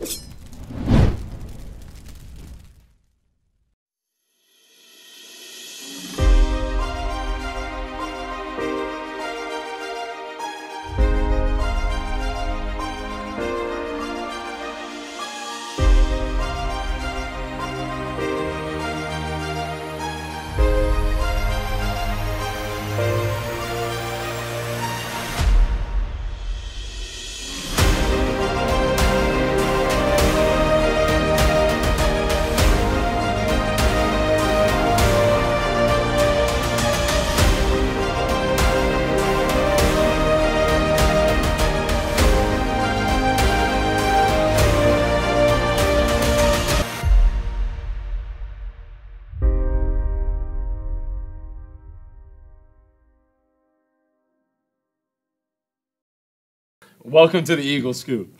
you Welcome to the Eagle Scoop.